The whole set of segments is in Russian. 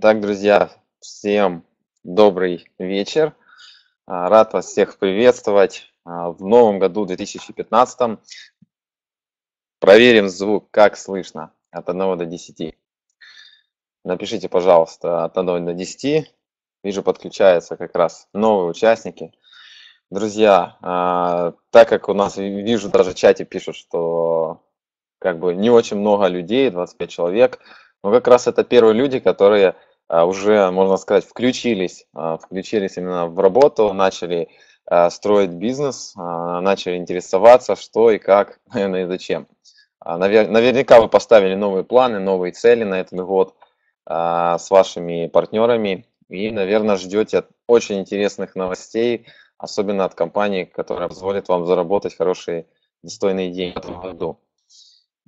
Итак, друзья, всем добрый вечер. А, рад вас всех приветствовать а, в новом году 2015. Проверим звук, как слышно от 1 до 10. Напишите, пожалуйста, от 1 до 10. Вижу, подключаются как раз новые участники. Друзья, а, так как у нас, вижу, даже в чате пишут, что как бы не очень много людей, 25 человек, но как раз это первые люди, которые уже, можно сказать, включились, а, включились именно в работу, начали а, строить бизнес, начали интересоваться, что и как, наверное, и зачем. Наверняка вы поставили новые планы, новые цели на этот год с вашими партнерами и, наверное, ждете очень интересных новостей, особенно от компании, которая позволит вам заработать хорошие, достойные деньги в этом году.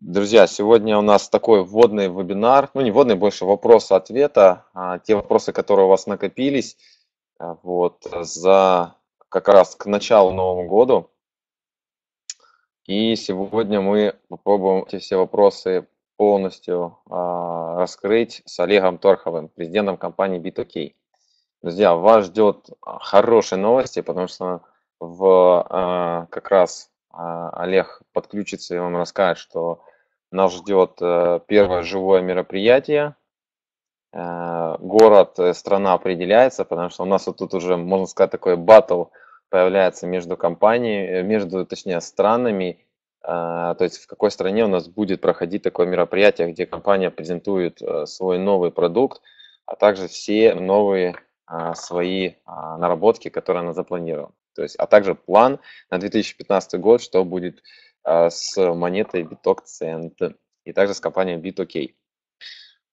Друзья, сегодня у нас такой вводный вебинар, ну не вводный, больше вопросы-ответа, а, те вопросы, которые у вас накопились, а, вот, за как раз к началу Нового года. И сегодня мы попробуем эти все вопросы полностью а, раскрыть с Олегом Торховым, президентом компании BitOK. Друзья, вас ждет хорошие новости, потому что в, а, как раз а, Олег подключится и вам расскажет, что нас ждет э, первое живое мероприятие. Э, город, э, страна определяется, потому что у нас вот тут уже, можно сказать, такой батл появляется между компаниями, между, точнее, странами, то есть в какой стране у нас будет проходить такое мероприятие, где компания презентует свой новый продукт, а также все новые свои наработки, которые она запланировала. То есть, а также план на 2015 год, что будет а, с монетой Bitok Cent и также с компанией BitOK.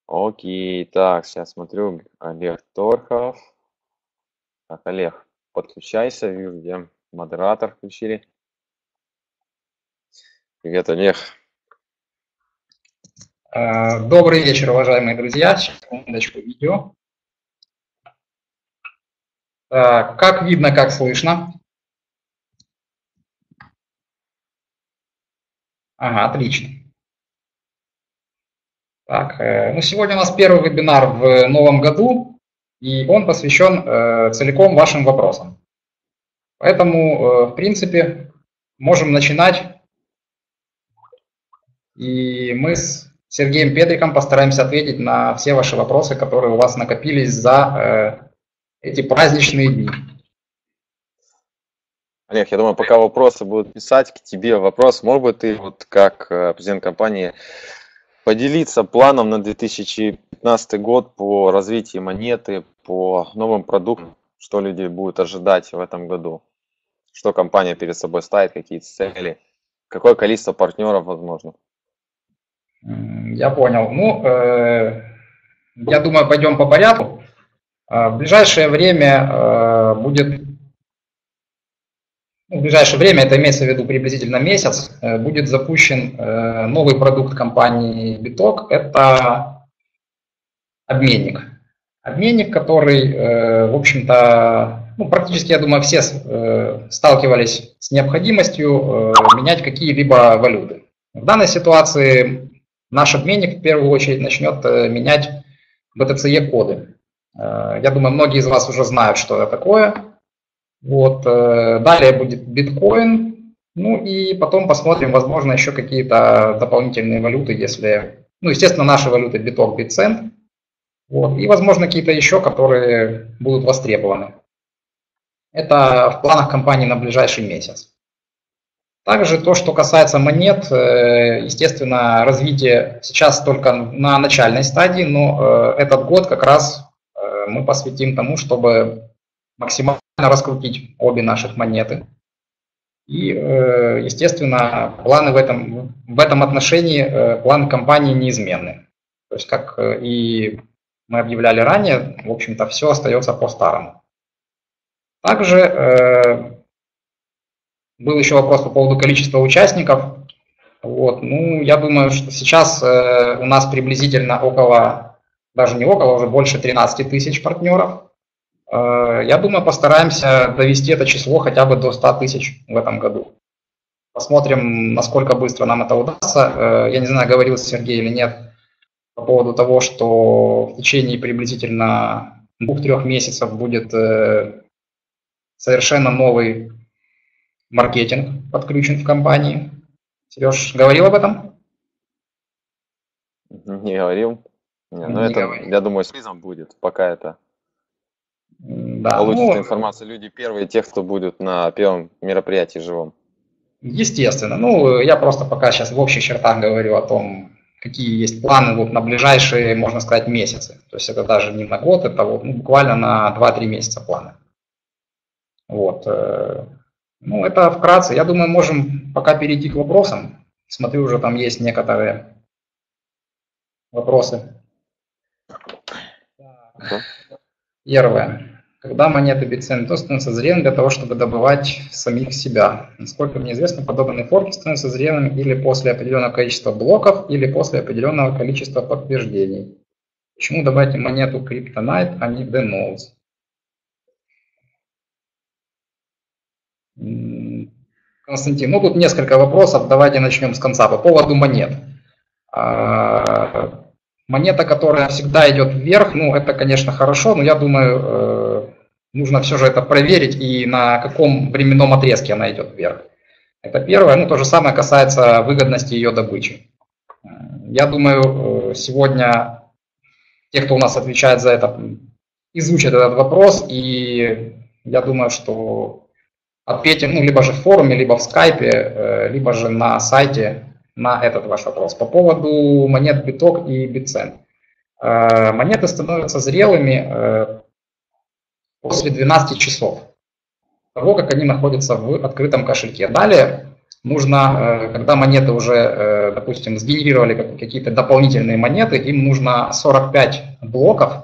Окей, так, сейчас смотрю, Олег Торхов. Так, Олег, подключайся, вижу, где модератор включили. Привет, Олег. А, добрый вечер, уважаемые друзья. Секундочку, видео. Так, как видно, как слышно? Ага, отлично. Так, э, ну сегодня у нас первый вебинар в новом году, и он посвящен э, целиком вашим вопросам. Поэтому, э, в принципе, можем начинать. И мы с Сергеем Петриком постараемся ответить на все ваши вопросы, которые у вас накопились за э, эти праздничные дни. Олег, я думаю, пока вопросы будут писать к тебе вопрос, мог бы ты вот как э, президент компании поделиться планом на 2015 год по развитию монеты, по новым продуктам, что люди будут ожидать в этом году? Что компания перед собой ставит, какие цели, какое количество партнеров возможно? Я понял. Ну, э, я думаю, пойдем по порядку. Э, в ближайшее время э, будет в ближайшее время, это имеется в виду приблизительно месяц, э, будет запущен э, новый продукт компании Bitok. Это обменник. Обменник, который, э, в общем-то, ну, практически, я думаю, все сталкивались с необходимостью менять какие-либо валюты. В данной ситуации наш обменник в первую очередь начнет менять BTCE-коды. Я думаю, многие из вас уже знают, что это такое. Вот, э, далее будет биткоин, ну и потом посмотрим, возможно, еще какие-то дополнительные валюты, если, ну, естественно, наши валюты биток, битцент, вот, и, возможно, какие-то еще, которые будут востребованы. Это в планах компании на ближайший месяц. Также то, что касается монет, э, естественно, развитие сейчас только на начальной стадии, но э, этот год как раз мы посвятим тому, чтобы максимально раскрутить обе наших монеты. И, э, естественно, планы в этом, в этом отношении, э, планы компании неизменны. То есть, как э, и мы объявляли ранее, в общем-то, все остается по-старому. Также был еще вопрос по поводу количества участников. Вот, ну, я думаю, что сейчас у нас приблизительно около, даже не около, уже больше 13 тысяч партнеров. Э, я думаю, постараемся довести это число хотя бы до 100 тысяч в этом году. Посмотрим, насколько быстро нам это удастся. Э, я не знаю, говорил Сергей или нет. по поводу того, что в течение приблизительно двух-трех месяцев будет э, совершенно новый маркетинг подключен в компании. Сереж, говорил об этом? Не говорил. Не, ну это, говорил. я думаю, сюрпризом будет, пока это да, получит ну, информацию люди первые, тех, кто будет на первом мероприятии живом. Естественно. Ну, я просто пока сейчас в общих чертах говорю о том, какие есть планы вот на ближайшие, можно сказать, месяцы. То есть это даже не на год, это вот, ну, буквально на 2-3 месяца планы. Вот. Э, ну, это вкратце. Я думаю, можем пока перейти к вопросам. Смотрю, уже там есть некоторые вопросы. Первое. Когда монеты биткоин становятся зрелыми для того, чтобы добывать самих себя? Насколько мне известно, подобные форки становятся зрелыми или после определенного количества блоков, или после определенного количества подтверждений. Почему добавить монету Kryptonite, а не Denodes? Константин, ну тут несколько вопросов, давайте начнем с конца. По поводу монет. Монета, которая всегда идет вверх, ну это, конечно, хорошо, но я думаю, э, нужно все же это проверить и на каком временном отрезке она идет вверх. Это первое. Ну, то же самое касается выгодности ее добычи. Я думаю, э, сегодня те, кто у нас отвечает за это, изучат этот вопрос, и я думаю, что ответим, ну, либо же в форуме, либо в скайпе, э, либо же на сайте на этот ваш вопрос. По поводу монет биток и битцен. Э, монеты становятся зрелыми после 12 часов того, как они находятся в открытом кошельке. Далее нужно, э, когда монеты уже, э, допустим, сгенерировали какие-то дополнительные монеты, им нужно 45 блоков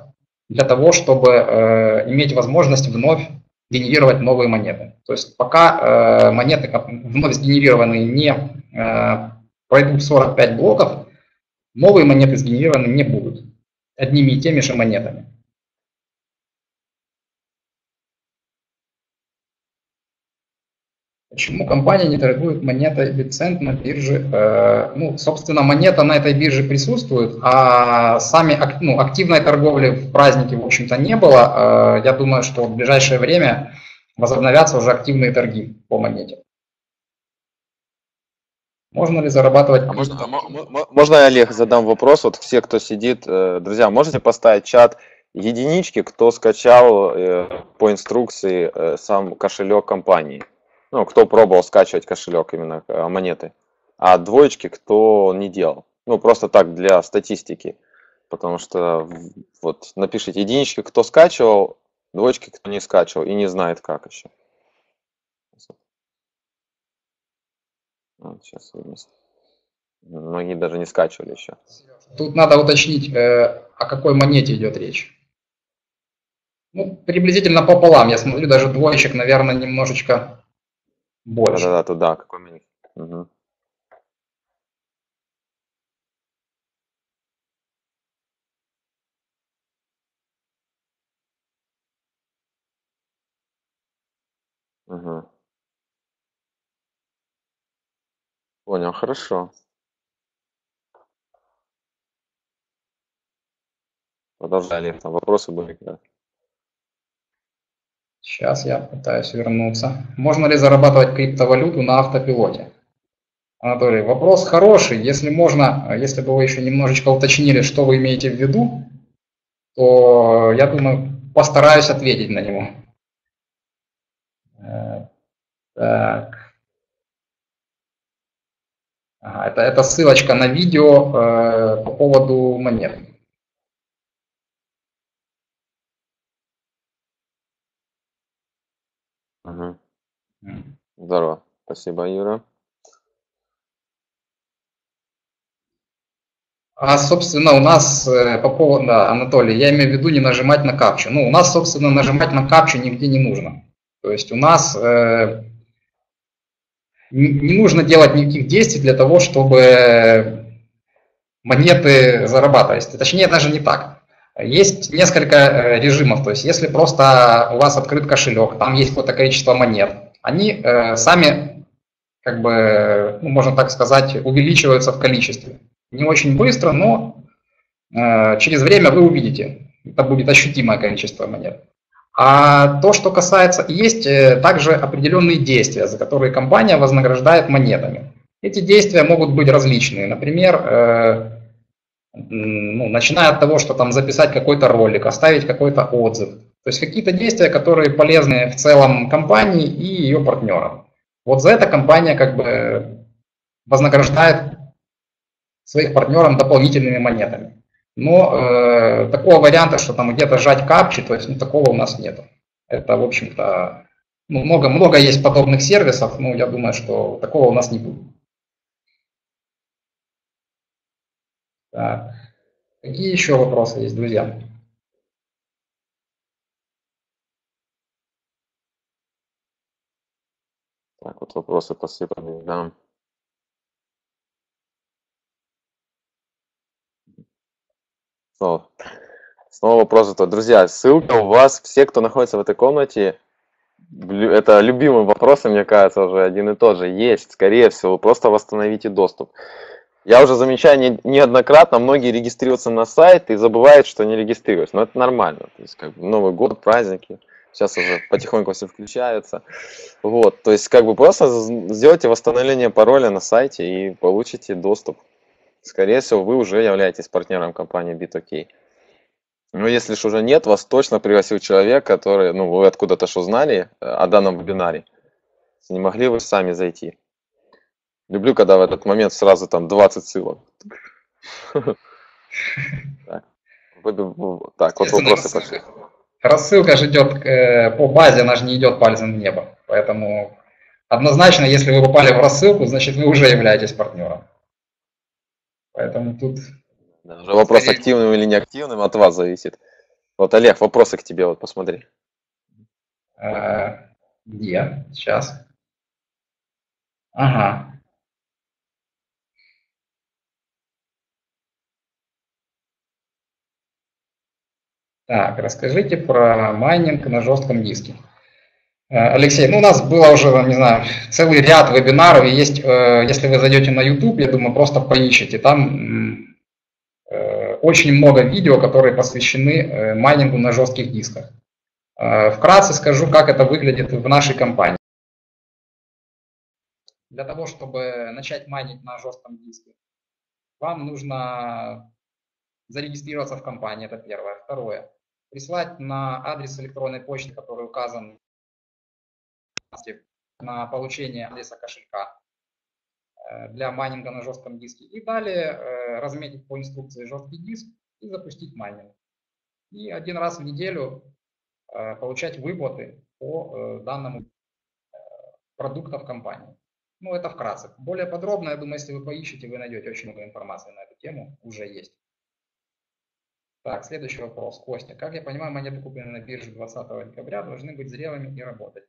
для того, чтобы э, иметь возможность вновь генерировать новые монеты. То есть пока монеты вновь сгенерированные не пройдут 45 блоков, новые монеты сгенерированы не будут одними и теми же монетами. Почему компания не торгует монетой Bitcent на бирже? Э, ну, собственно, монета на этой бирже присутствует, а сами ну, активной торговли в празднике, в общем-то, не было. Э, я думаю, что в ближайшее время возобновятся уже активные торги по монете. Можно ли зарабатывать? А можно, можно я, Олег, задам вопрос? Вот все, кто сидит, э, друзья, можете поставить чат единички, кто скачал по инструкции сам кошелек компании? ну, кто пробовал скачивать кошелек именно э, монеты, а двоечки кто не делал. Ну, просто так для статистики. Потому что вот напишите единички, кто скачивал, двоечки, кто не скачивал и не знает как еще. Вот, сейчас Многие даже не скачивали еще. Тут надо уточнить, э, о какой монете идет речь. Ну, приблизительно пополам. Я смотрю, даже двоечек, наверное, немножечко больше. Да-да-да, туда, какой минус. Угу. Понял, хорошо. Продолжали, там вопросы были. Да. Сейчас я пытаюсь вернуться. Можно ли зарабатывать криптовалюту на автопилоте? Анатолий, вопрос хороший. Если можно, если бы вы еще немножечко уточнили, что вы имеете в виду, то я думаю, постараюсь ответить на него. Э, так. Ага, это, это ссылочка на видео э, по поводу монет. Ага. Здорово. Спасибо, Юра. А, собственно, у нас э, по поводу, да, Анатолий, я имею в виду не нажимать на капчу. Ну, у нас, собственно, нажимать на капчу нигде не нужно. То есть у нас э, не нужно делать никаких действий для того, чтобы монеты зарабатывались. Точнее, даже не так. Есть несколько э, режимов, то есть если просто у вас открыт кошелек, там есть какое-то количество монет, они э, сами, как бы, ну, можно так сказать, увеличиваются в количестве. Не очень быстро, но э, через время вы увидите, это будет ощутимое количество монет. А то, что касается, есть э, также определенные действия, за которые компания вознаграждает монетами. Эти действия могут быть различные. Например, э, ну, начиная от того, что там записать какой-то ролик, оставить какой-то отзыв. То есть какие-то действия, которые полезны в целом компании и ее партнерам. Вот за это компания как бы вознаграждает своих партнеров дополнительными монетами. Но э, такого варианта, что там где-то сжать капчи, то есть ну, такого у нас нет. Это, в общем-то, ну, много, много есть подобных сервисов, но я думаю, что такого у нас не будет. Так. Какие еще вопросы есть, друзья? Так, вот вопросы посыпаны, да. Снова. Снова вопрос. -то. Друзья, ссылка у вас, все, кто находится в этой комнате, это любимый вопрос, мне кажется, уже один и тот же. Есть, скорее всего, просто восстановите доступ. Я уже замечаю не, неоднократно, многие регистрируются на сайт и забывают, что не регистрируются. Но это нормально. То есть, как бы Новый год, праздники. Сейчас уже потихоньку все включаются. Вот, то есть, как бы просто сделайте восстановление пароля на сайте и получите доступ скорее всего, вы уже являетесь партнером компании BitOK. Но если же уже нет, вас точно пригласил человек, который, ну, вы откуда-то что знали э, о данном вебинаре. Не могли вы сами зайти. Люблю, когда в этот момент сразу там 20 ссылок. Так, вот вопросы пошли. Рассылка же идет э, по базе, она же не идет пальцем в небо. Поэтому однозначно, если вы попали в рассылку, значит вы уже являетесь партнером. Поэтому тут... Да, уже вопрос скорее... активным или неактивным от вас зависит. Вот, Олег, вопросы к тебе, вот посмотри. А, где? Сейчас. Ага. Так, расскажите про майнинг на жестком диске. Э, Алексей, ну у нас было уже, не знаю, целый ряд вебинаров, и есть, э, если вы зайдете на YouTube, я думаю, просто поищите, там э, очень много видео, которые посвящены майнингу на жестких дисках. Вкратце скажу, как это выглядит в нашей компании. Для того, чтобы начать майнить на жестком диске, вам нужно зарегистрироваться в компании, это первое. Второе, прислать на адрес электронной почты, который указан на получение адреса кошелька э, для майнинга на жестком диске. И далее э, разметить по инструкции жесткий диск и запустить майнинг. И один раз в неделю э, получать выплаты по данному продукту в компании. Ну, это вкратце. Более подробно, я думаю, если вы поищете, вы найдете очень много информации на эту тему, уже есть. Так, следующий вопрос. Костя, как я понимаю, монеты, купленные на бирже 20 декабря, должны быть зрелыми и работать.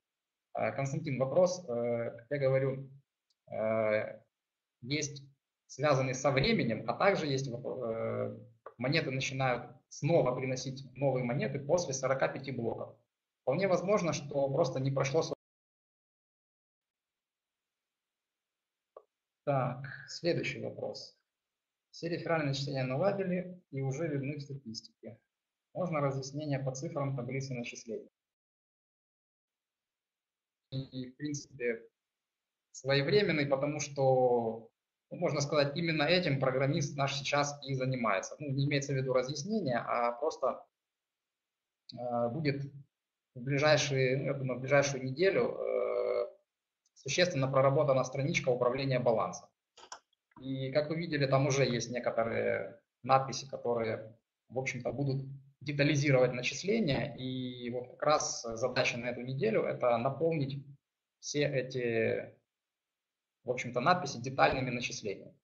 А, Константин, вопрос, э, как я говорю, э, есть связанный со временем, а также есть э, монеты начинают снова приносить новые монеты после 45 блоков. Вполне возможно, что просто не прошло Так, следующий вопрос. Все реферальные начисления наладили и уже видны в статистике. Можно разъяснение по цифрам таблицы начислений? В принципе, своевременный, потому что, ну, можно сказать, именно этим программист наш сейчас и занимается. Ну, не имеется в виду разъяснение, а просто э, будет в ближайшие, я думаю, в ближайшую неделю э, существенно проработана страничка управления балансом. И, как вы видели, там уже есть некоторые надписи, которые, в общем-то, будут детализировать начисления. И вот как раз задача на эту неделю – это наполнить все эти, в общем-то, надписи детальными начислениями,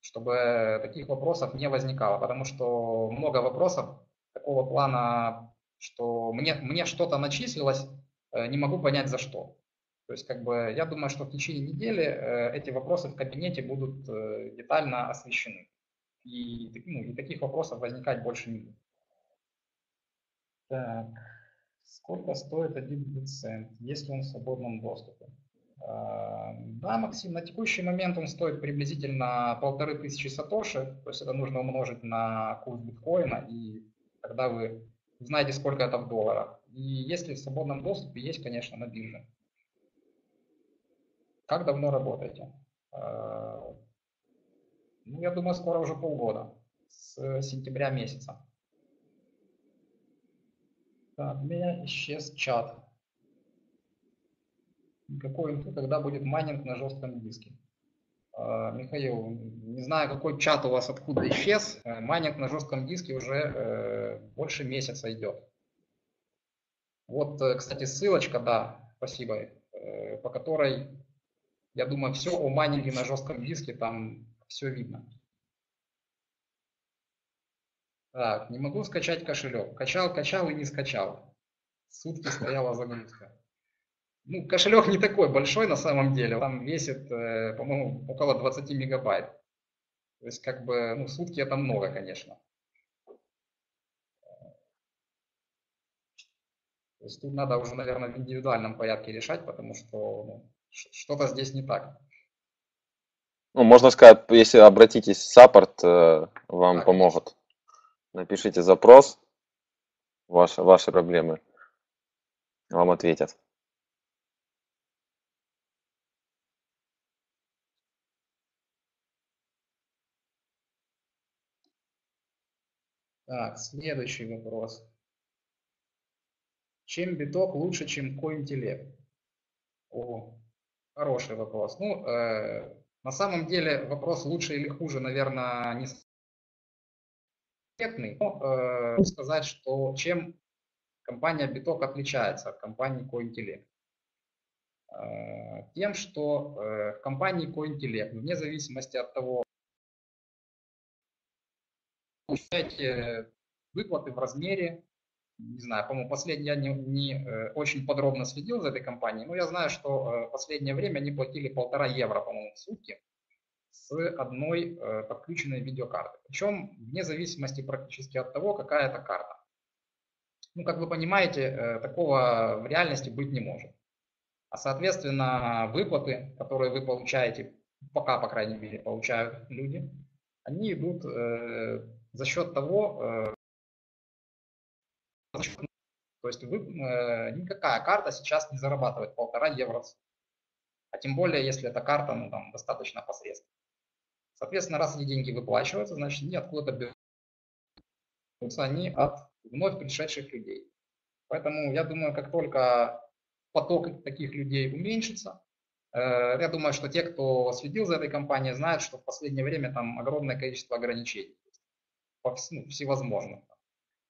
чтобы таких вопросов не возникало, потому что много вопросов такого плана, что мне, мне что-то начислилось, э, не могу понять за что. То есть, как бы, я думаю, что в течение недели э, эти вопросы в кабинете будут э, детально освещены. И, ну, и таких вопросов возникать больше не будет. Так, сколько стоит один биткоин, если он в свободном доступе? Да, Максим, на текущий момент он стоит приблизительно полторы тысячи сатоши, то есть это нужно умножить на курс биткоина, и тогда вы знаете, сколько это в долларах. И если в свободном доступе, есть, конечно, на бирже. Как давно работаете? Ну, я думаю, скоро уже полгода, с сентября месяца. Так, у меня исчез чат. Какой инфу, когда будет майнинг на жестком диске? А, Михаил, не знаю, какой чат у вас откуда исчез. Э, майнинг на жестком диске уже э, больше месяца идет. Вот, э, кстати, ссылочка, да, спасибо, по которой, я думаю, все о майнинге на жестком диске, там все видно. Так, не могу скачать кошелек. Качал, качал и не скачал. Сутки стояла загрузка. Ну, кошелек не такой большой на самом деле. Там весит, э, по-моему, около 20 мегабайт. То есть, как бы, ну, сутки это много, конечно. То есть тут надо уже, наверное, в индивидуальном порядке решать, потому что ну, что-то здесь не так. Ну, можно сказать, если обратитесь в саппорт, э, вам так, помогут. Напишите запрос, ваши, ваши проблемы, вам ответят. Так, следующий вопрос. Чем биток лучше, чем коинтеллект? О, хороший вопрос. Ну, э, на самом деле вопрос лучше или хуже, наверное, не конкретный. Но э, сказать, что чем компания биток отличается от компании CoIntellect? Э, тем, что э, в компании CoIntellect, вне зависимости от того, получаете выплаты в размере, не знаю, по-моему, последний я не, не э, очень подробно следил за этой компанией, но я знаю, что э, в последнее время они платили полтора евро, по-моему, в сутки с одной э, подключенной видеокарты. Причем вне зависимости практически от того, какая это карта. Ну, как вы понимаете, такого в реальности быть не может. А соответственно, выплаты, которые вы получаете, пока, по крайней мере, получают люди, они идут за счет того, э, то есть вы, э, никакая карта сейчас не зарабатывает полтора евро, а тем более, если эта карта ну, там, достаточно посредственная. Соответственно, раз эти деньги выплачиваются, значит, они откуда-то берутся, они от вновь пришедших людей. Поэтому я думаю, как только поток таких людей уменьшится, э, я думаю, что те, кто следил за этой компанией, знают, что в последнее время там огромное количество ограничений ну, всевозможных.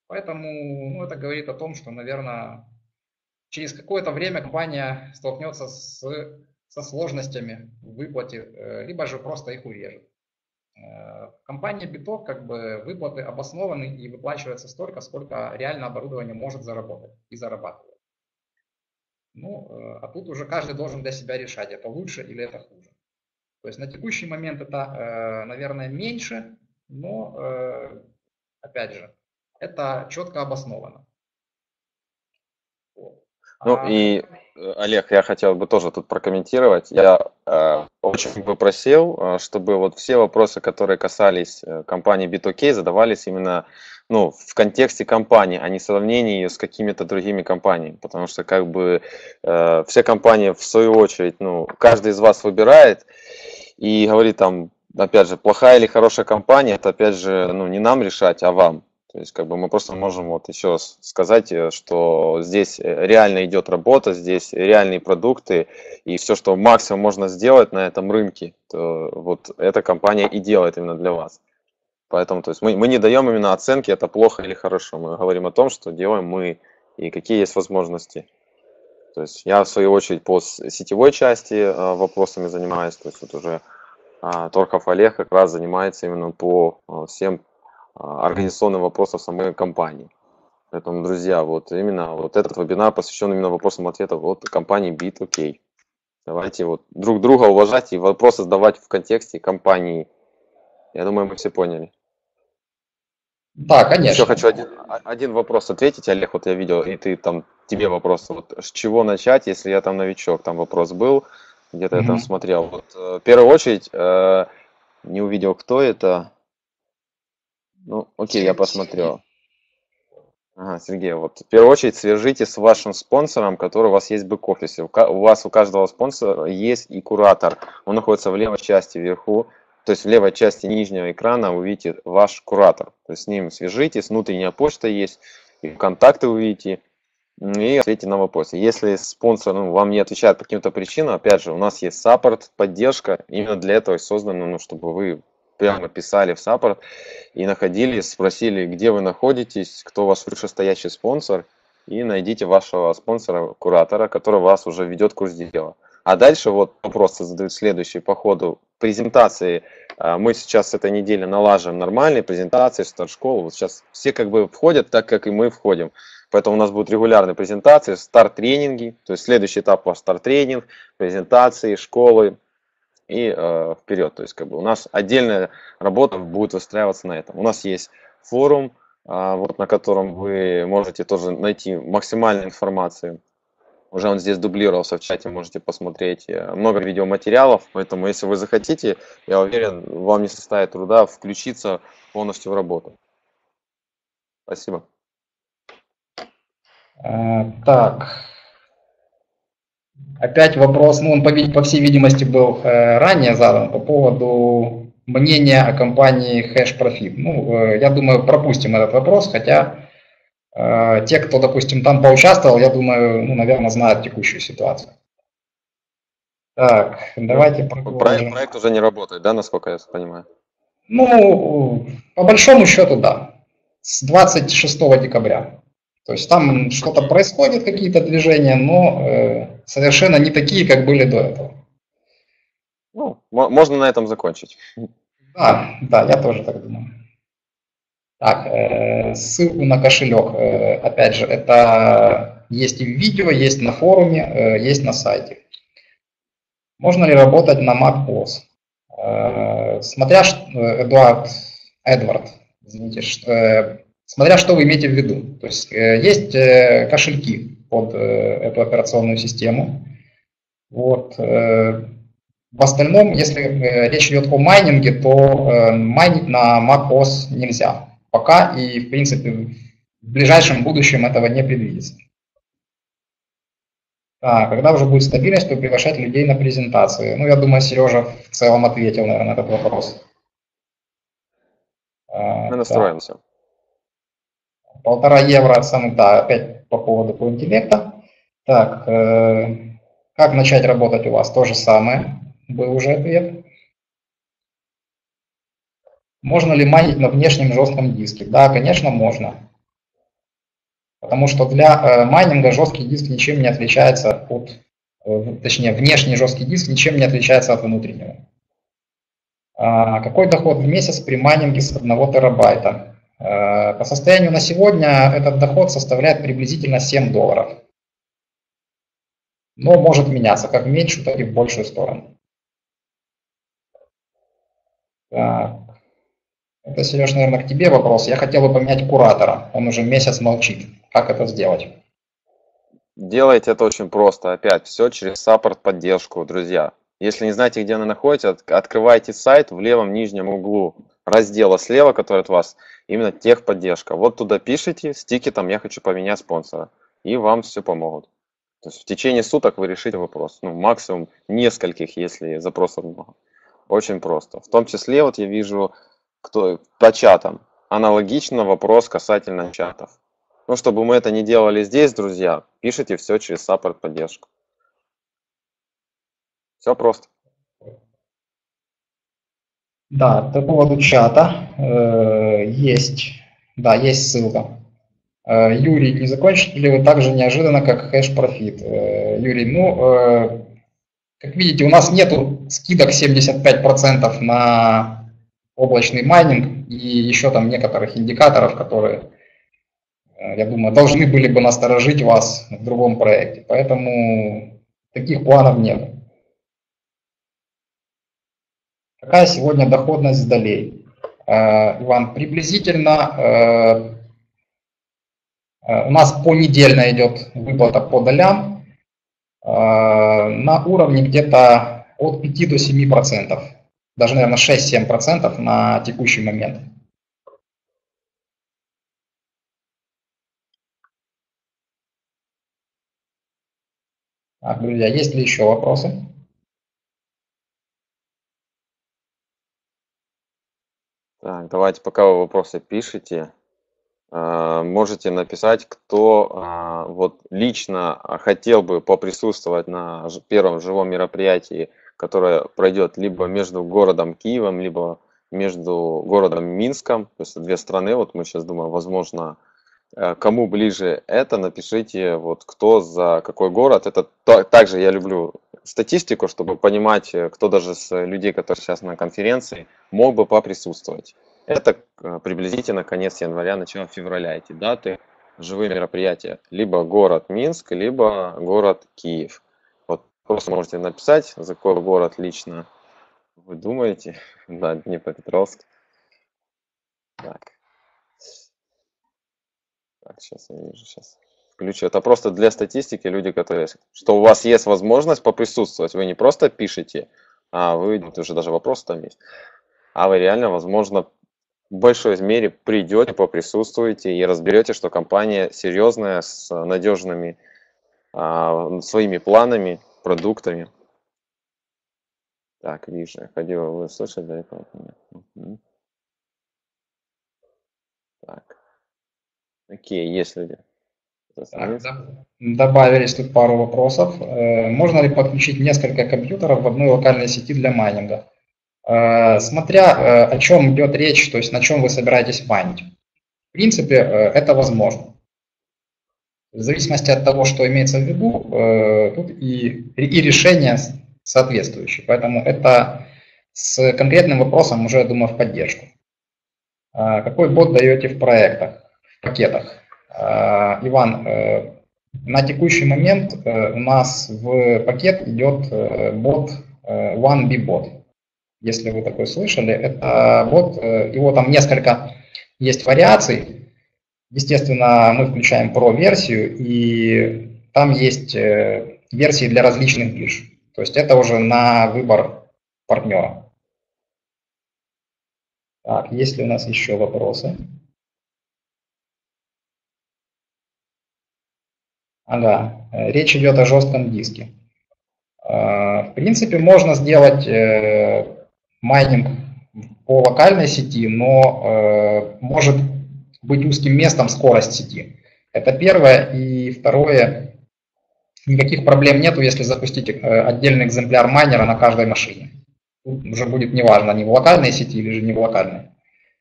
Поэтому ну, это говорит о том, что, наверное, через какое-то время компания столкнется с, со сложностями в выплате, э, либо же просто их урежет. Э, компания Биток как бы выплаты обоснованы и выплачивается столько, сколько реально оборудование может заработать и зарабатывает. Ну, э, а тут уже каждый должен для себя решать, это лучше или это хуже. То есть на текущий момент это, наверное, меньше, но, э, опять же, это четко обосновано. Ну а... и, э, Олег, я хотел бы тоже тут прокомментировать. Я э, очень бы просил, э, чтобы вот все вопросы, которые касались компании B2K, задавались именно ну, в контексте компании, а не сравнении с какими-то другими компаниями. Потому что как бы э, все компании в свою очередь, ну, каждый из вас выбирает и говорит там, опять же, плохая или хорошая компания, это опять же, ну, не нам решать, а вам. То есть, как бы мы просто можем вот еще раз сказать, э, что здесь э, реально идет работа, здесь реальные продукты, и все, что максимум можно сделать на этом рынке, то вот эта компания и делает именно для вас. Поэтому, то есть мы, мы не даем именно оценки, это плохо или хорошо. Мы говорим о том, что делаем мы и какие есть возможности. То есть я, в свою очередь, по сетевой части э, вопросами занимаюсь, то есть вот уже а, Торхов Олег как раз занимается именно по всем организационным вопросам самой компании. Поэтому, друзья, вот именно вот этот вебинар посвящен именно вопросам ответа вот компании BitOK. Давайте вот друг друга уважать и вопросы задавать в контексте компании. Я думаю, мы все поняли. Да, конечно. Еще хочу один, один вопрос ответить, Олег, вот я видел, и ты там, тебе вопрос, вот с чего начать, если я там новичок, там вопрос был, Где-то mm-hmm. я там смотрел. Вот, в первую очередь, не увидел, кто это. Ну, окей, я посмотрел. Ага, Сергей, вот в первую очередь свяжитесь с вашим спонсором, который у вас есть в бэк-офисе. У вас у каждого спонсора есть и куратор. Он находится в левой части вверху, то есть в левой части нижнего экрана вы видите ваш куратор. То есть с ним свяжитесь, внутренняя почта есть, и контакты вы видите, и ответьте на вопросы. Если спонсор ну, вам не отвечает по каким-то причинам, опять же, у нас есть саппорт, поддержка, именно для этого и создано, ну, чтобы вы прямо писали в саппорт и находили, спросили, где вы находитесь, кто ваш вышестоящий спонсор, и найдите вашего спонсора, куратора, который вас уже введет в курс дела. А дальше вот вопросы задают следующий по ходу презентации. А, мы сейчас с этой недели налаживаем нормальные презентации, старт-школу. Вот сейчас все как бы входят так, как и мы входим. Поэтому у нас будут регулярные презентации, старт-тренинги. То есть следующий этап ваш старт-тренинг, презентации, школы, и э, вперед. То есть как бы у нас отдельная работа будет выстраиваться на этом. У нас есть форум, э, вот, на котором вы можете тоже найти максимальной информации. Уже он здесь дублировался в чате, можете посмотреть. Э, много видеоматериалов, поэтому если вы захотите, я уверен, вам не составит труда включиться полностью в работу. Спасибо. А, так, Опять вопрос, ну он по, всей видимости был э, ранее задан по поводу мнения о компании Hash Profit. Ну, э, я думаю, пропустим этот вопрос, хотя э, те, кто, допустим, там поучаствовал, я думаю, ну, наверное, знают текущую ситуацию. Так, давайте продолжим. Проект, проект уже не работает, да, насколько я понимаю? Ну, по большому счету, да. С 26 декабря. То есть там что-то происходит, какие-то движения, но э, совершенно не такие, как были до этого. Ну, можно на этом закончить. Да, да, я тоже так думаю. Так, э, ссылку на кошелек, э, опять же, это есть и в видео, есть на форуме, э, есть на сайте. Можно ли работать на MacOS? Э, смотря, Эдуард, Эдвард, извините, э, смотря что вы имеете в виду. То есть э, есть э, кошельки под э, эту операционную систему. Вот. В остальном, если речь идет о майнинге, то майнить на macOS нельзя. Пока и, в принципе, в ближайшем будущем этого не предвидится. А, когда уже будет стабильность, то приглашать людей на презентации. Ну, я думаю, Сережа в целом ответил, наверное, на этот вопрос. Мы настроимся. Да. Полтора евро, самый, да, опять по поводу интеллекта. Так, э, как начать работать у вас? То же самое, был уже ответ. Можно ли майнить на внешнем жестком диске? Да, конечно, можно. Потому что для э, майнинга жесткий диск ничем не отличается от, э, точнее, внешний жесткий диск ничем не отличается от внутреннего. А какой доход в месяц при майнинге с 1 терабайта? Э, по состоянию на сегодня этот доход составляет приблизительно 7 долларов. Но может меняться как в меньшую, так и в большую сторону. Так. Это, Сереж, наверное, к тебе вопрос. Я хотел бы поменять куратора. Он уже месяц молчит. Как это сделать? Делайте это очень просто. Опять, все через саппорт поддержку, друзья. Если не знаете, где она находится, открывайте сайт в левом нижнем углу раздела слева, который от вас, именно техподдержка. Вот туда пишите с тикетом «Я хочу поменять спонсора», и вам все помогут. То есть в течение суток вы решите вопрос. Ну, максимум нескольких, если запросов много. Очень просто. В том числе, вот я вижу, кто по чатам. Аналогично вопрос касательно чатов. Ну, чтобы мы это не делали здесь, друзья, пишите все через саппорт поддержку. Все просто. Да, по поводу чата э, есть, да, есть ссылка. Э, Юрий, не закончите ли вы так же неожиданно, как HashProfit? Э, Юрий, ну, э, как видите, у нас нету скидок 75% на облачный майнинг и еще там некоторых индикаторов, которые, э, я думаю, должны были бы насторожить вас в другом проекте. Поэтому таких планов нет. Какая сегодня доходность долей? Э, Иван, приблизительно э, э, у нас понедельно идет выплата по долям. на уровне где-то от 5 до 7 процентов, даже, наверное, 6-7 процентов на текущий момент. Так, друзья, есть ли еще вопросы? Так, давайте, пока вы вопросы пишете, а, можете написать, кто а, вот лично хотел бы поприсутствовать на первом живом мероприятии, которое пройдет либо между городом Киевом, либо между городом Минском, то есть две страны, вот мы сейчас думаем, возможно, кому ближе это, напишите, вот кто за какой город. Это также я люблю статистику, чтобы понимать, э, кто даже с людей, которые сейчас на конференции, мог бы поприсутствовать. Это э, приблизительно конец января, начало февраля эти даты, живые мероприятия. Либо город Минск, либо город Киев. Вот просто можете написать, за какой город лично вы думаете. Да, Днепропетровск. Так. Так, сейчас я вижу, сейчас включу. Это просто для статистики люди, которые... Что у вас есть возможность поприсутствовать. Вы не просто пишете, а вы... Уже даже вопрос там есть. А вы реально, возможно, в большой мере придете, поприсутствуете и разберете, что компания серьезная, с надежными а, своими планами, продуктами. Так, вижу. Ходила, вы слышали, да? Угу. Так. Окей, есть люди. Так, добавились тут пару вопросов. Э, можно ли подключить несколько компьютеров в одной локальной сети для майнинга? Э, смотря э, о чем идет речь, то есть на чем вы собираетесь майнить. В принципе, это возможно. В зависимости от того, что имеется в виду, тут и, и решение соответствующее. Поэтому это с конкретным вопросом уже, думаю, в поддержку. Какой бот даете в проектах? Пакетах. А, Иван, э, на текущий момент э, у нас в пакет идет э, бот OneBot. Если вы такой слышали, это бот, его там несколько есть вариаций. Естественно, мы включаем Pro-версию, и там есть версии для различных бирж. То есть это уже на выбор партнера. Так, есть ли у нас еще вопросы? Ага, э, речь идет о жестком диске. Э, в принципе, можно сделать э, майнинг по локальной сети, но может быть узким местом скорость сети. Это первое. И второе, никаких проблем нету, если запустить отдельный экземпляр майнера на каждой машине. Тут уже будет неважно, не в локальной сети или же не в локальной.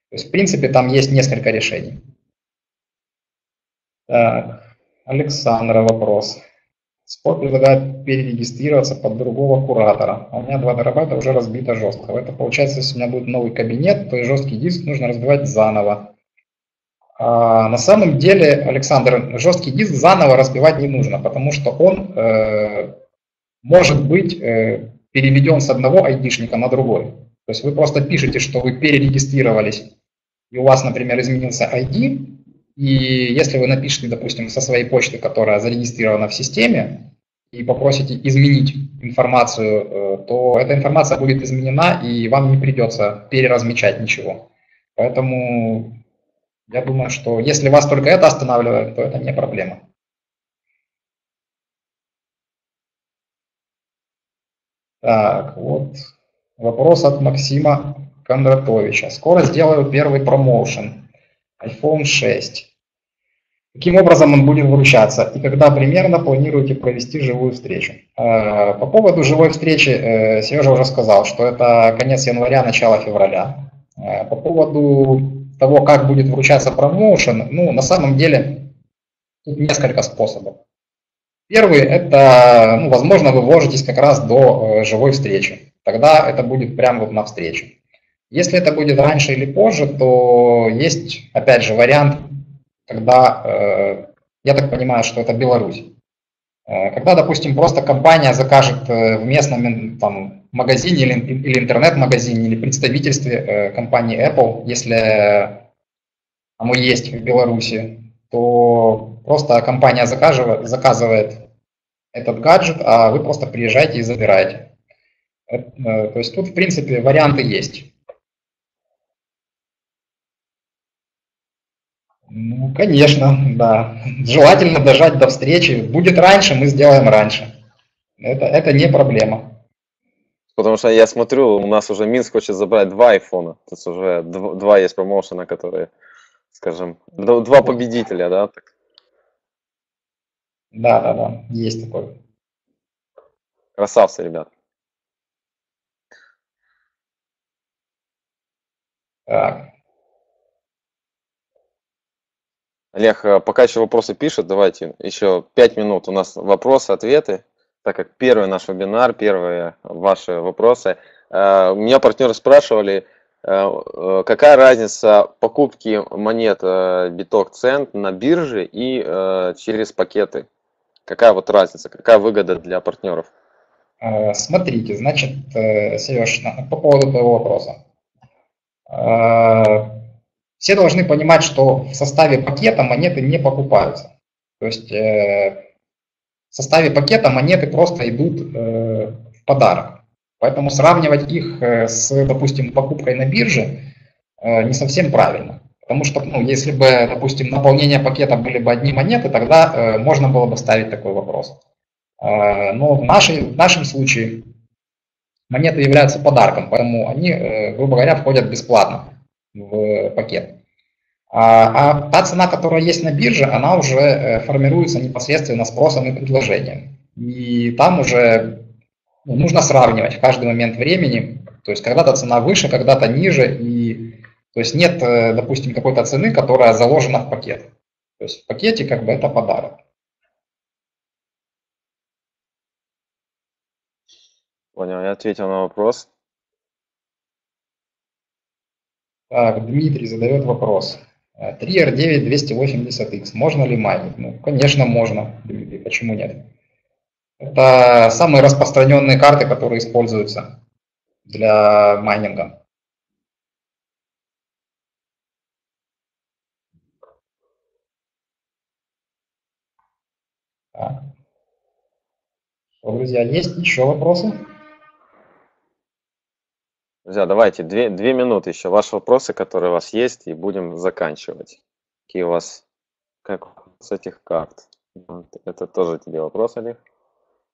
То есть, в принципе, там есть несколько решений. Так. Александра вопрос. Спор предлагает перерегистрироваться под другого куратора. А у меня 2 терабайта уже разбито жестко. Это получается, если у меня будет новый кабинет, то и жесткий диск нужно разбивать заново. А на самом деле, Александр, жесткий диск заново разбивать не нужно, потому что он э, может быть э, переведен с одного айдишника на другой. То есть вы просто пишете, что вы перерегистрировались, и у вас, например, изменился ID, и если вы напишете, допустим, со своей почты, которая зарегистрирована в системе, и попросите изменить информацию, э, то эта информация будет изменена, и вам не придется переразмечать ничего. Поэтому я думаю, что если вас только это останавливает, то это не проблема. Так, вот вопрос от Максима Кондратовича. Скоро сделаю первый промоушен iPhone 6. Каким образом он будет вручаться и когда примерно планируете провести живую встречу? Э, по поводу живой встречи э, Сережа уже сказал, что это конец января, начало февраля. Э, по поводу того, как будет вручаться промоушен, ну, на самом деле, тут несколько способов. Первый – это, ну, возможно, вы вложитесь как раз до живой встречи. Тогда это будет прямо вот на встрече. Если это будет раньше или позже, то есть, опять же, вариант, когда, э, я так понимаю, что это Беларусь. Э, когда, допустим, просто компания закажет э, в местном там, магазине или, интернет-магазине или представительстве компании Apple, если оно есть в Беларуси, то просто компания заказывает, заказывает этот гаджет, а вы просто приезжаете и забираете. То есть тут, в принципе, варианты есть. Ну, конечно, да. Желательно дожать до встречи. Будет раньше, мы сделаем раньше. Это, это не проблема. Потому что я смотрю, у нас уже Минск хочет забрать два айфона. То есть уже два есть промоушена, которые, скажем, два победителя, да? Да, да, да, есть такой. Красавцы, ребят. Так. Олег, э, пока еще вопросы пишут, давайте еще пять минут. У нас вопросы, ответы так как первый наш вебинар, первые ваши вопросы. Э, меня партнеры спрашивали, э, какая разница покупки монет биток цент на бирже и через пакеты? Какая вот разница, какая выгода для партнеров? Смотрите, значит, Сереж, по поводу твоего вопроса. Все должны понимать, что в составе пакета монеты не покупаются. То есть в составе пакета монеты просто идут э, в подарок. Поэтому сравнивать их э, с, допустим, покупкой на бирже э, не совсем правильно. Потому что, ну, если бы, допустим, наполнение пакета были бы одни монеты, тогда можно было бы ставить такой вопрос. но в, нашей, в нашем случае монеты являются подарком, поэтому они, грубо говоря, входят бесплатно в пакет. А, а та цена, которая есть на бирже, она уже э, формируется непосредственно спросом и предложением. И там уже ну, нужно сравнивать в каждый момент времени. То есть когда-то цена выше, когда-то ниже. И, то есть нет, э, допустим, какой-то цены, которая заложена в пакет. То есть в пакете как бы это подарок. Понял, я ответил на вопрос. Так, Дмитрий задает вопрос. 3R9 280X. Можно ли майнить? Ну, конечно, можно. Почему нет? Это самые распространенные карты, которые используются для майнинга. Так. Друзья, есть еще вопросы? Друзья, давайте две, две минуты еще. Ваши вопросы, которые у вас есть, и будем заканчивать. Какие у вас, как с этих карт? Это тоже тебе вопрос, Олег?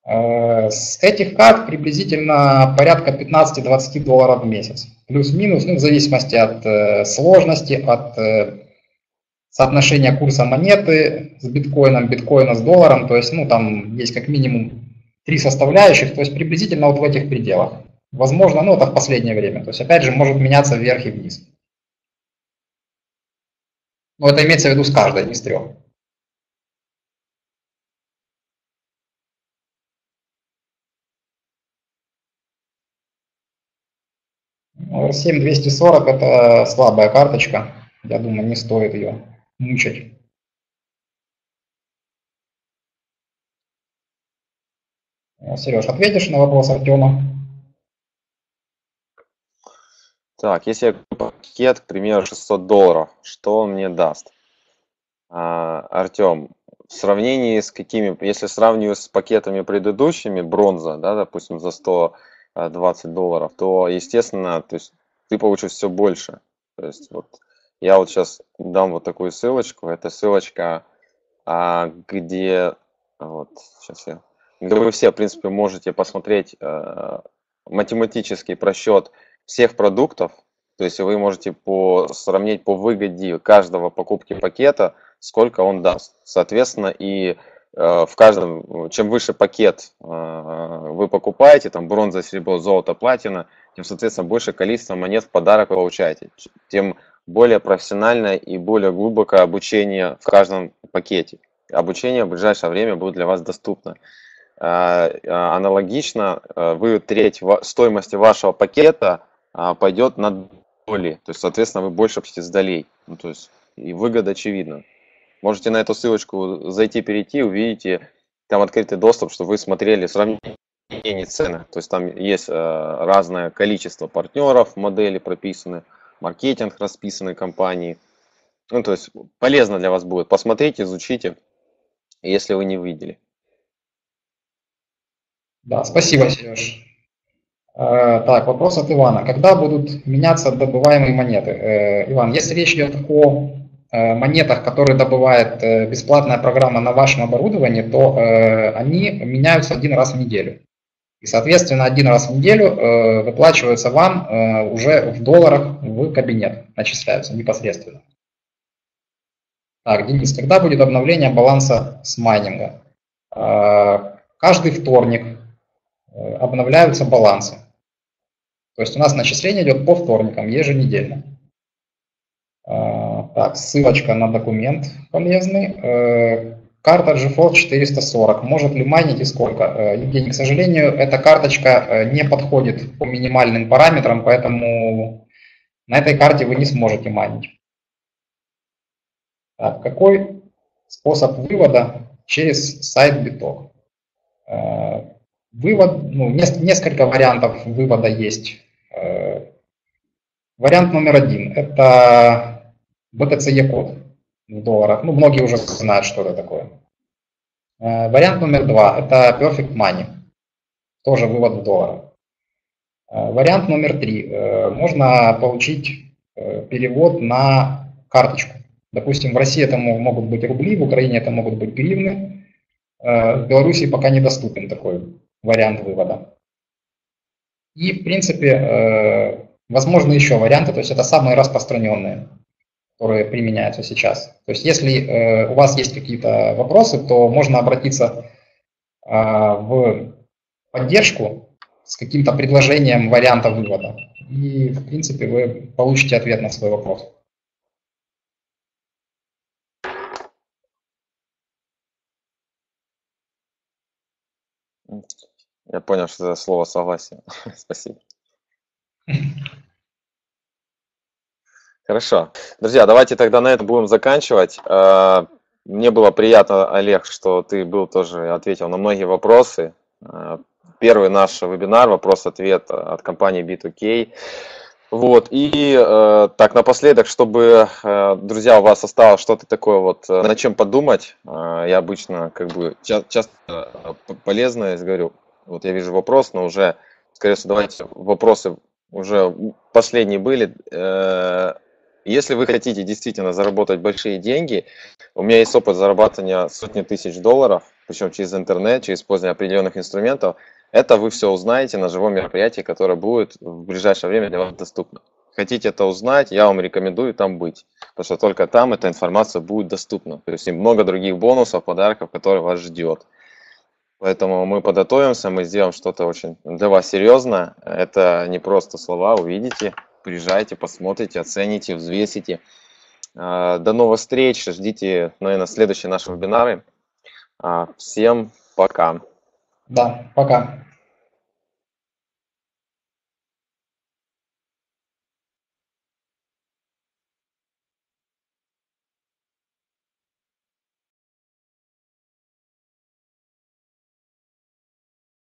Э, с этих карт приблизительно порядка 15-20 долларов в месяц. Плюс-минус, ну, в зависимости от э, сложности, от э, соотношения курса монеты с биткоином, биткоина с долларом. То есть, ну, там есть как минимум три составляющих, то есть приблизительно вот в этих пределах. Возможно, ну это в последнее время. То есть, опять же, может меняться вверх и вниз. Но это имеется в виду с каждой из трех. R7-240 это слабая карточка. Я думаю, не стоит ее мучить. Сереж, ответишь на вопрос Артема? Так, если я куплю пакет, к примеру, 600 долларов, что он мне даст? А, Артем, в сравнении с какими, если сравниваю с пакетами предыдущими, бронза, да, допустим, за 120 долларов, то, естественно, то есть ты получишь все больше. То есть вот я вот сейчас дам вот такую ссылочку. Это ссылочка, а, где вот сейчас я, где вы все, в принципе, можете посмотреть а, математический просчет всех продуктов, то есть вы можете по, сравнить по выгоде каждого покупки пакета, сколько он даст. Соответственно, и э, в каждом, чем выше пакет э, вы покупаете, там бронза, серебро, золото, платина, тем, соответственно, больше количество монет в подарок вы получаете. Тем более профессиональное и более глубокое обучение в каждом пакете. Обучение в ближайшее время будет для вас доступно. Э, аналогично, вы треть стоимости вашего пакета – пойдет на доли. То есть, соответственно, вы больше общаетесь с долей. Ну, то есть, и выгода очевидна. Можете на эту ссылочку зайти, перейти, увидите там открытый доступ, чтобы вы смотрели сравнение цены. То есть там есть э, разное количество партнеров, модели прописаны, маркетинг расписанный компании. Ну, то есть полезно для вас будет. Посмотрите, изучите, если вы не видели. Да, спасибо, Сереж. Э, так, вопрос от Ивана. Когда будут меняться добываемые монеты? Э, Иван, если речь идет о э, монетах, которые добывает бесплатная программа на вашем оборудовании, то они меняются один раз в неделю. И, соответственно, один раз в неделю выплачиваются вам уже в долларах в кабинет, начисляются непосредственно. Так, Денис, когда будет обновление баланса с майнинга? Каждый вторник обновляются балансы. То есть у нас начисление идет по вторникам, еженедельно. А, так, ссылочка на документ полезный. Э, карта GeForce 440. Может ли майнить и сколько? Э, Евгений, к сожалению, эта карточка э, не подходит по минимальным параметрам, поэтому на этой карте вы не сможете майнить. Так, какой способ вывода через сайт BitOk? Вывод, ну, несколько вариантов вывода есть. Э, вариант номер один – это BTC-код в долларах. Ну, многие уже знают, что это такое. Э, вариант номер два – это Perfect Money, тоже вывод в долларах. Э, вариант номер три – можно получить перевод на карточку. Допустим, в России это могут быть рубли, в Украине это могут быть гривны. В Беларуси пока недоступен такой вариант вывода. И, в принципе, э, возможны еще варианты, то есть это самые распространенные, которые применяются сейчас. То есть если э, у вас есть какие-то вопросы, то можно обратиться а, в поддержку с каким-то предложением варианта вывода. И, в принципе, вы получите ответ на свой вопрос. Я понял, что это слово согласие. Спасибо. Хорошо. Друзья, давайте тогда на этом будем заканчивать. Э, мне было приятно, Олег, что ты был тоже, ответил на многие вопросы. Э, первый наш вебинар, вопрос-ответ от компании B2K. Вот, и э, так, напоследок, чтобы, э, друзья, у вас осталось что-то такое вот, э, на чем подумать, э, я обычно, как бы, часто, часто полезно, говорю, вот я вижу вопрос, но уже, скорее всего, давайте вопросы уже последние были. Э, если вы хотите действительно заработать большие деньги, у меня есть опыт зарабатывания сотни тысяч долларов, причем через интернет, через использование определенных инструментов. Это вы все узнаете на живом мероприятии, которое будет в ближайшее время для вас доступно. Хотите это узнать, я вам рекомендую там быть, потому что только там эта информация будет доступна. То есть и много других бонусов, подарков, которые вас ждет. Поэтому мы подготовимся, мы сделаем что-то очень для вас серьезное. Это не просто слова, увидите, приезжайте, посмотрите, оцените, взвесите. А, до новых встреч, ждите, наверное, следующие наши вебинары. А, всем пока. Да, пока.